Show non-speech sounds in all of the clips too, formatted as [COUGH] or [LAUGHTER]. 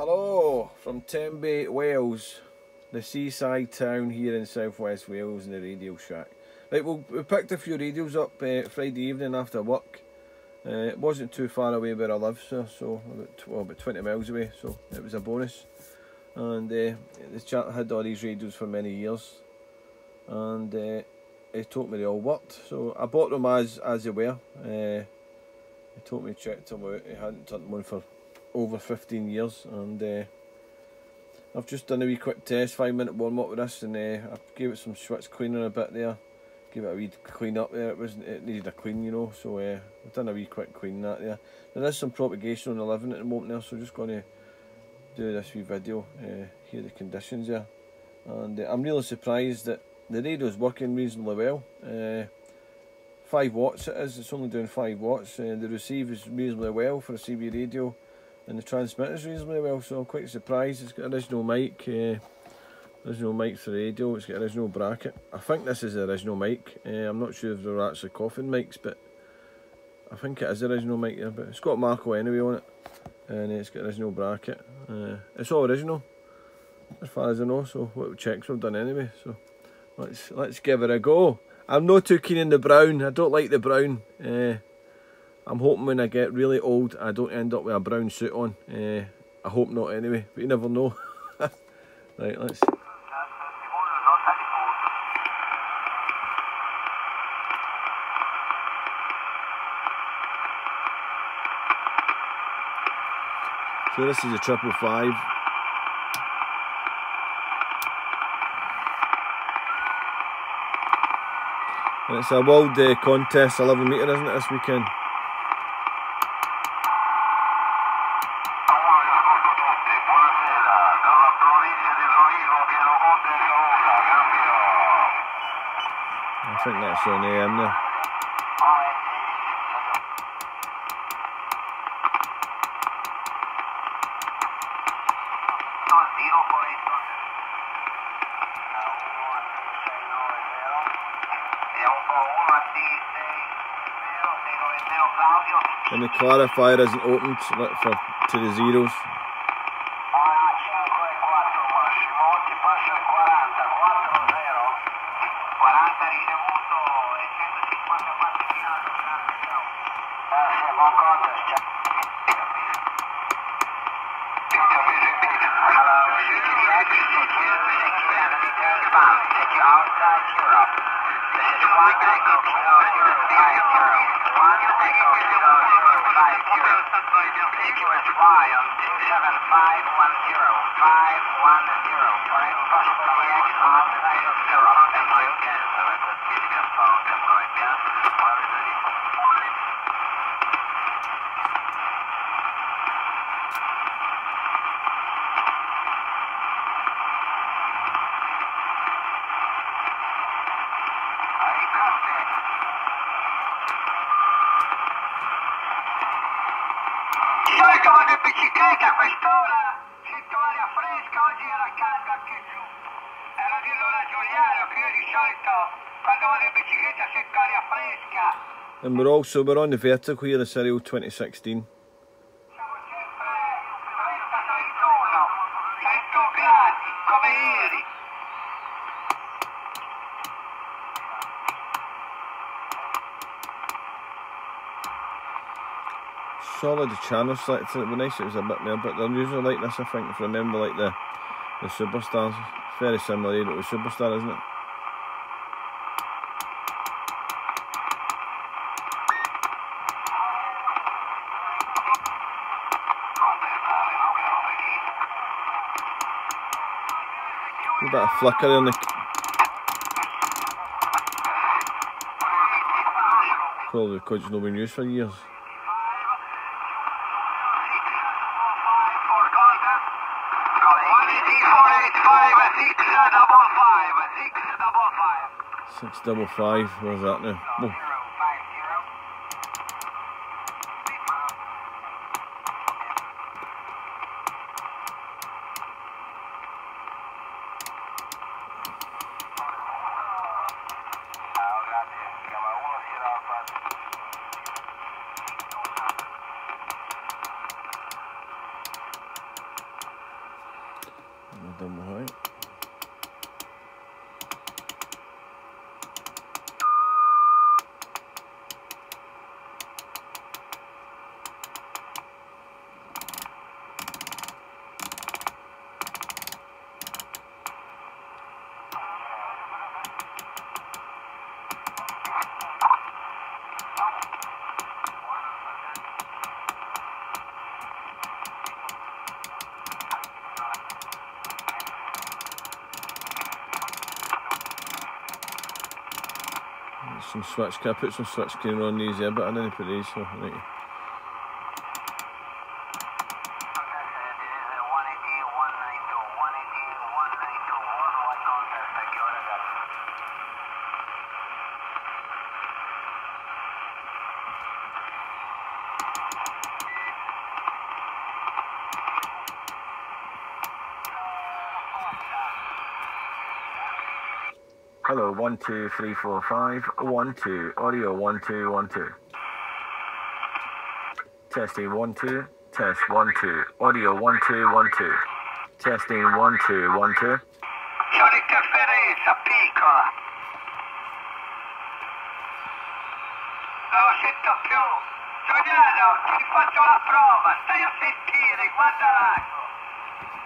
Hello from Tenby, Wales, the seaside town here in southwest Wales in the Radio Shack. Right, well, we picked a few radios up uh, Friday evening after work. Uh, it wasn't too far away where I live, so, so about, well, about 20 miles away, so it was a bonus. And uh, the chap had all these radios for many years, and uh, he told me they all worked. So I bought them as as they were. Uh, he told me to check them out. He hadn't done one for over 15 years, and uh, I've just done a wee quick test, five minute warm up with this, and uh, I gave it some switch cleaner a bit there give it a wee clean up there. It was it needed a clean, you know. So uh, I've done a wee quick clean that there. There is some propagation on the living at the moment there, so just going to do this wee video. Uh, here the conditions there, and uh, I'm really surprised that the radio is working reasonably well. Uh, five watts it is. It's only doing five watts. Uh, the receiver is reasonably well for a CB radio, and the transmitter is reasonably well. So I'm quite surprised. It's got original mic. Uh, Original mic for radio, it's got original bracket. I think this is the original mic. Uh, I'm not sure if they're actually coffin mics, but I think it is the original mic there. But it's got Marko anyway on it, and it's got original bracket. Uh, it's all original, as far as I know. So what checks we've done anyway. So let's let's give it a go. I'm not too keen in the brown. I don't like the brown. Uh, I'm hoping when I get really old, I don't end up with a brown suit on. Uh, I hope not anyway, but you never know. [LAUGHS] right, let's. So this is a triple five. And it's a world uh, contest, 11 metre, isn't it, this weekend? I think that's on AM there. And the clarifier isn't opened for to the zeros. by Delta Y on 27510, 510, for impossible to on si carica a quest'ora, sento aria fresca, oggi era caldo anche giù. Era di Lola Giuliano che io di solito quando vado in bicicletta sento aria fresca. And we're also we're on the vertical here, the Surrey 2016. Solid channel selected, it'd be nice it was a bit more, but they're usually like this I think, if you remember like the, the Superstars, very similar to the Superstar isn't it? A bit of flicker on the Probably because it's not been used for years. Six double five, where's that now? Oh. Some switch, can I put some switch screen on these there, but I didn't put these, so I think Hello, one, two, three, four, five, one, two, audio, one, two, one, two. Testing, one, two, test, one, two, audio, one, two, one, two. Testing, one, two, one, two. C'è un'interferenza piccola. Sento più. Giuliano, ti faccio la prova, stai a sentire, guarda l'ago.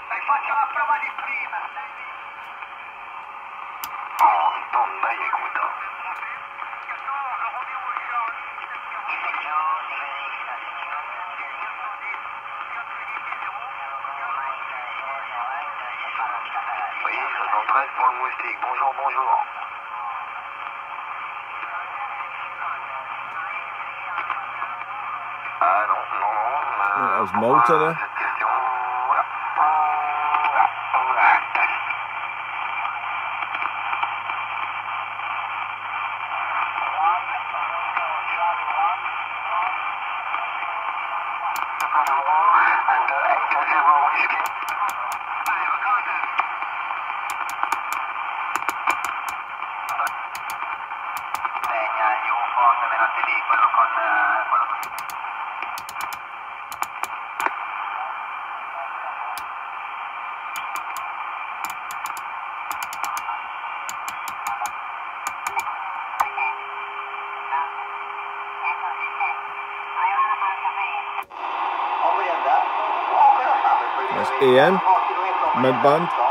Ti faccio la prova di prima, stai lì. Bonjour, bonjour. Ah non, non, non. euh, that was Malta there. That's AM,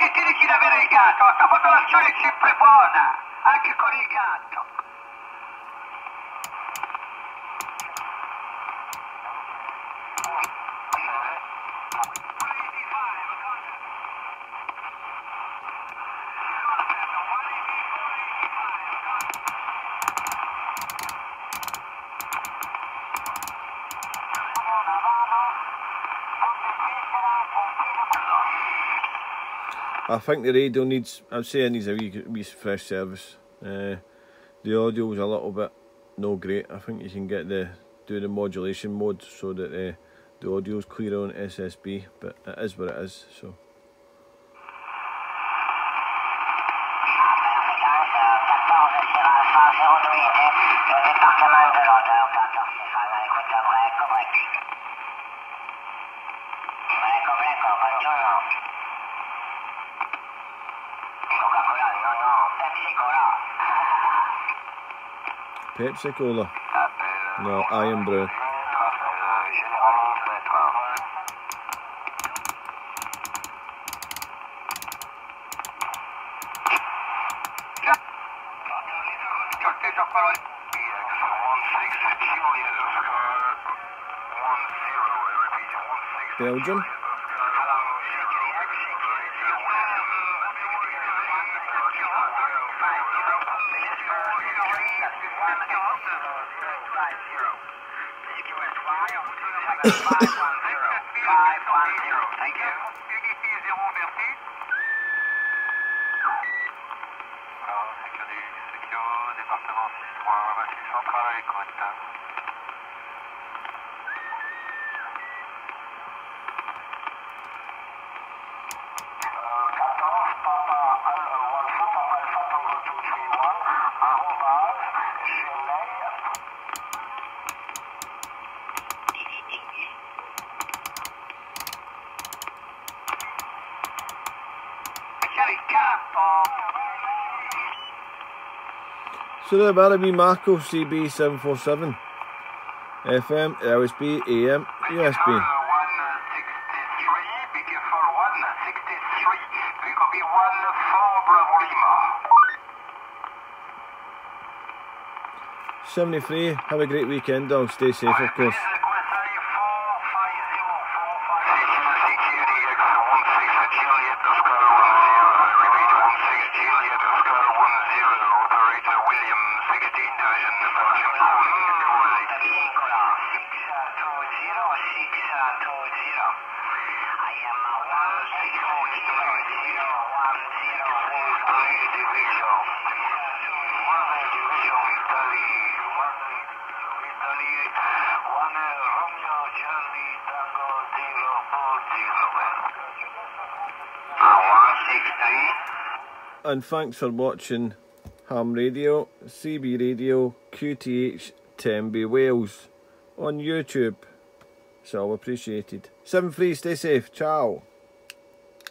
se ti dici di avere il gatto, questa popolazione è sempre buona, anche con il gatto. I think the radio needs, I'd say it needs a wee, wee fresh service. Uh, the audio was a little bit no great. I think you can get the, do the modulation mode so that uh, the audio's clear on SSB, but it is what it is, so. Pepsi Cola. No, Irn-Bru. Généralement, département 6-3, voici centrale à l'écoute. So there better be Marko CB747 FM, LSB, AM, USB. 163, be careful, 163. We could be 1 4 Bravo Lima. 73, have a great weekend, dog. Stay safe, of course. And thanks for watching Ham Radio, CB Radio, QTH, Tenby, Wales on YouTube. So appreciated. 7 free, stay safe. Ciao.